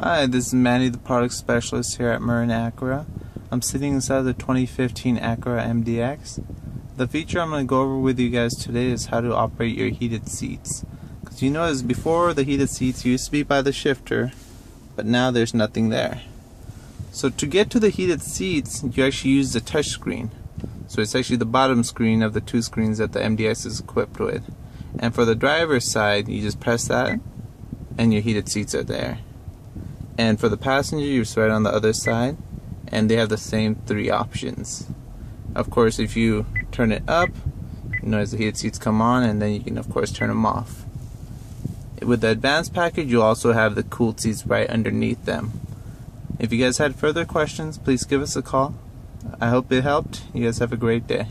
Hi, this is Manny, the product specialist here at Marin Acura. I'm sitting inside the 2015 Acura MDX. The feature I'm going to go over with you guys today is how to operate your heated seats. Because you notice before the heated seats used to be by the shifter, but now there's nothing there. So to get to the heated seats, you actually use the touch screen. So it's actually the bottom screen of the two screens that the MDX is equipped with. And for the driver's side, you just press that, and your heated seats are there and for the passenger you right on the other side and they have the same three options. Of course if you turn it up you notice the heated seats come on and then you can of course turn them off. With the advanced package you also have the cooled seats right underneath them. If you guys had further questions please give us a call. I hope it helped. You guys have a great day